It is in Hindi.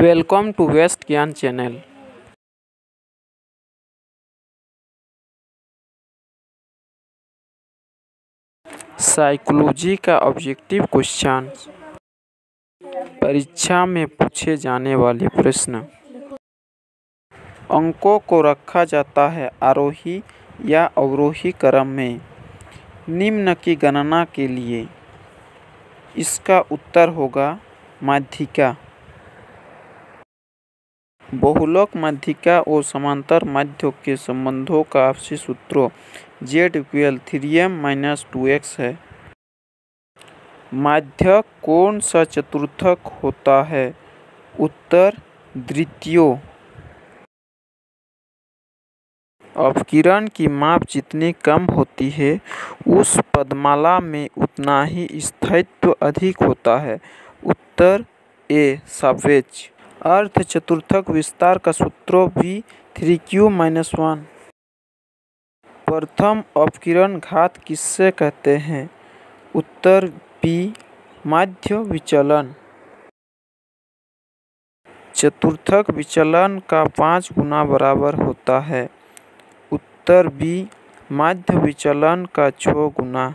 Welcome to west Gyan channel. Psychology का ऑब्जेक्टिव क्वेश्चन। परीक्षा में पूछे जाने वाले प्रश्न। अंकों को रखा जाता है आरोही या अवरोही क्रम में। निम्न की गणना के लिए। इसका उत्तर होगा माध्यिका। बहुलक माध्यिका और समांतर माध्यों के संबंधों का आपसी सूत्रों, Z equal three M minus two X है। माध्य कौन सा चतुर्थक होता है? उत्तर, द्वितीय। अपकिरण की माप जितनी कम होती है, उस पदमाला में उतना ही स्थायित्व अधिक होता है। उत्तर, ए, सापेक्ष। अर्ध चतुर्थक विस्तार का सूत्रों भी थ्री क्यू माइनस वन प्रथम अपकिरण घात किससे कहते हैं? उत्तर बी माध्य विचलन. चतुर्थक विचलन का पाँच गुना बराबर होता है। उत्तर बी माध्य विचलन का छः गुना.